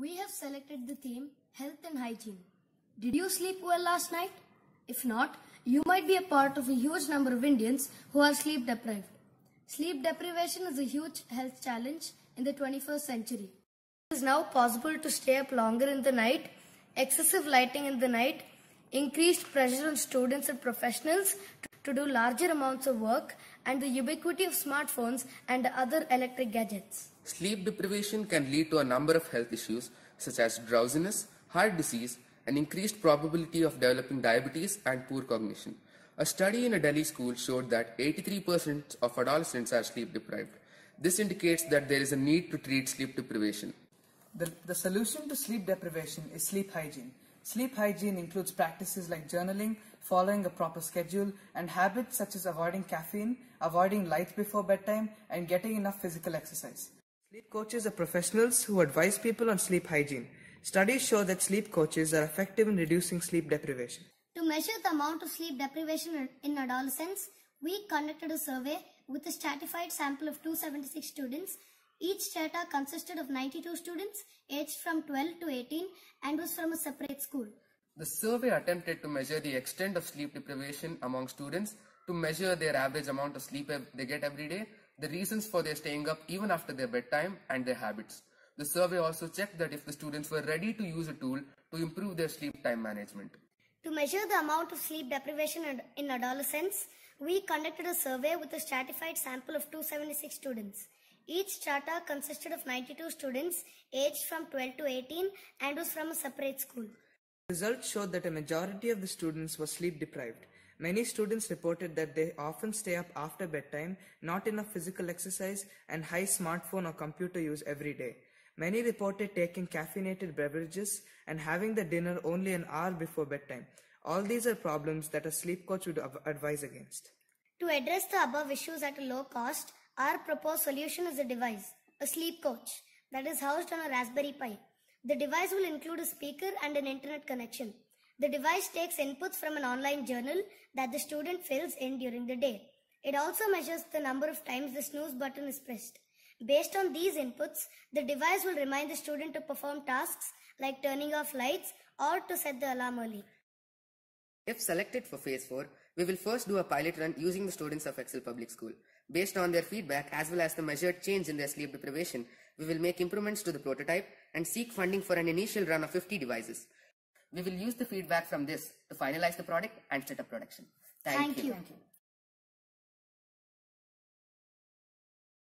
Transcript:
We have selected the theme Health and Hygiene. Did you sleep well last night? If not, you might be a part of a huge number of Indians who are sleep deprived. Sleep deprivation is a huge health challenge in the 21st century. It is now possible to stay up longer in the night, excessive lighting in the night, increased pressure on students and professionals to do larger amounts of work, and the ubiquity of smartphones and other electric gadgets. Sleep deprivation can lead to a number of health issues such as drowsiness, heart disease, an increased probability of developing diabetes, and poor cognition. A study in a Delhi school showed that 83% of adolescents are sleep deprived. This indicates that there is a need to treat sleep deprivation. The, the solution to sleep deprivation is sleep hygiene. Sleep hygiene includes practices like journaling, following a proper schedule, and habits such as avoiding caffeine, avoiding lights before bedtime, and getting enough physical exercise. Sleep coaches are professionals who advise people on sleep hygiene. Studies show that sleep coaches are effective in reducing sleep deprivation. To measure the amount of sleep deprivation in adolescents, we conducted a survey with a stratified sample of 276 students. Each strata consisted of 92 students aged from 12 to 18 and was from a separate school. The survey attempted to measure the extent of sleep deprivation among students to measure their average amount of sleep they get every day, the reasons for their staying up even after their bedtime, and their habits. The survey also checked that if the students were ready to use a tool to improve their sleep time management. To measure the amount of sleep deprivation in adolescents, we conducted a survey with a stratified sample of 276 students. Each strata consisted of 92 students aged from 12 to 18 and was from a separate school. Results showed that a majority of the students were sleep deprived. Many students reported that they often stay up after bedtime, not enough physical exercise, and high smartphone or computer use every day. Many reported taking caffeinated beverages and having the dinner only an hour before bedtime. All these are problems that a sleep coach would advise against. To address the above issues at a low cost, our proposed solution is a device, a sleep coach, that is housed on a Raspberry Pi. The device will include a speaker and an internet connection. The device takes inputs from an online journal that the student fills in during the day. It also measures the number of times the snooze button is pressed. Based on these inputs, the device will remind the student to perform tasks like turning off lights or to set the alarm early. If selected for phase 4, we will first do a pilot run using the students of Excel Public School. Based on their feedback as well as the measured change in their sleep deprivation, we will make improvements to the prototype and seek funding for an initial run of 50 devices. We will use the feedback from this to finalize the product and set up production. Thank, Thank you. you.